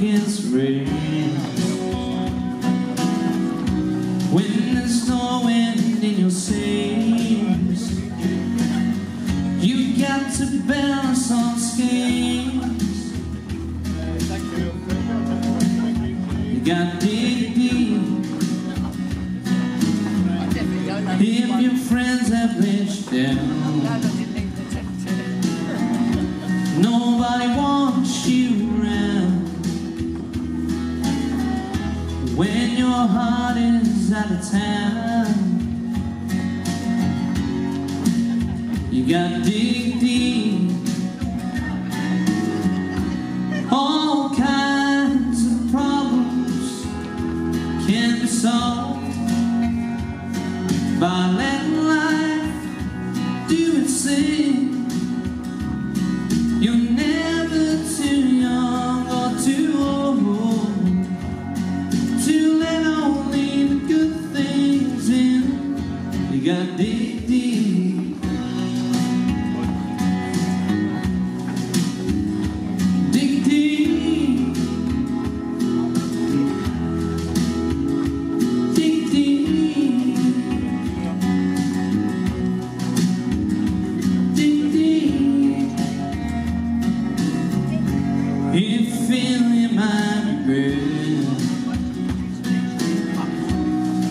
breath When there's no wind in your sails You got to balance on scales You got to dig deep. If your friends have let you down heart is out of town You gotta dig deep you might regret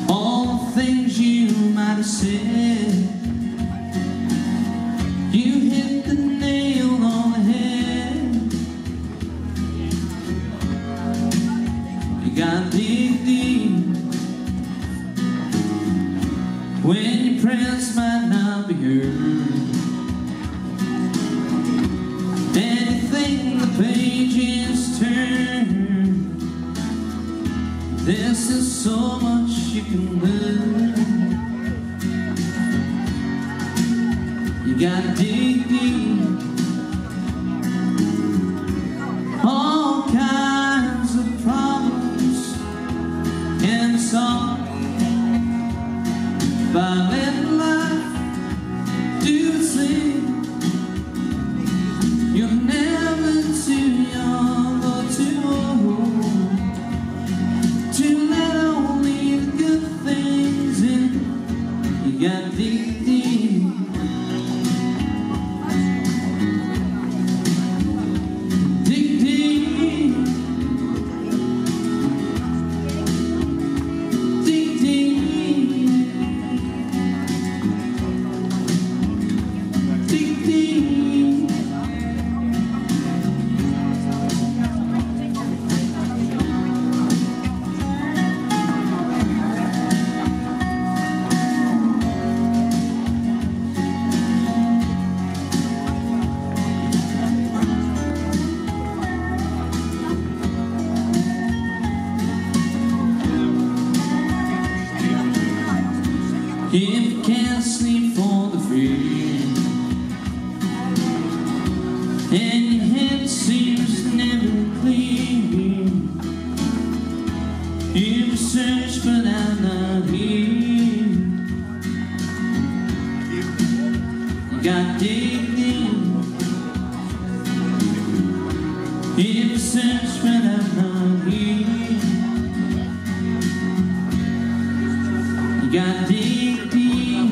All the things you might have said You gotta dig deep When your prayers might not be heard Anything the pages turn This is so much you can learn You gotta dig deep. All be solved By letting life do its thing you're never too young or too old to let only the good things in. You got dig deep. If you can't sleep for the free. And your head seems never clear You search but I'm not here. You got deep You search but I'm not here Got deep, deep